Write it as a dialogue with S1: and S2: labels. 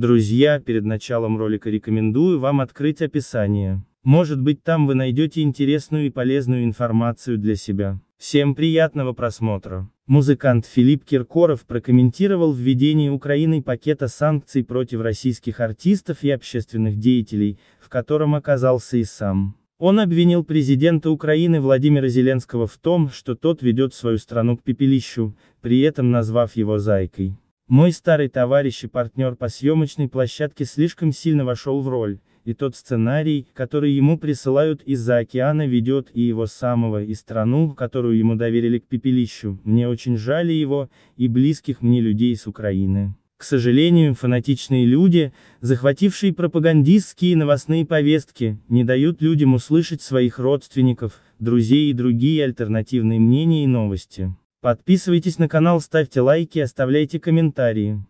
S1: Друзья, перед началом ролика рекомендую вам открыть описание. Может быть там вы найдете интересную и полезную информацию для себя. Всем приятного просмотра. Музыкант Филипп Киркоров прокомментировал введение Украиной пакета санкций против российских артистов и общественных деятелей, в котором оказался и сам. Он обвинил президента Украины Владимира Зеленского в том, что тот ведет свою страну к пепелищу, при этом назвав его «зайкой». Мой старый товарищ и партнер по съемочной площадке слишком сильно вошел в роль, и тот сценарий, который ему присылают из-за океана ведет и его самого, и страну, которую ему доверили к пепелищу, мне очень жаль его, и близких мне людей с Украины. К сожалению, фанатичные люди, захватившие пропагандистские новостные повестки, не дают людям услышать своих родственников, друзей и другие альтернативные мнения и новости. Подписывайтесь на канал, ставьте лайки, оставляйте комментарии.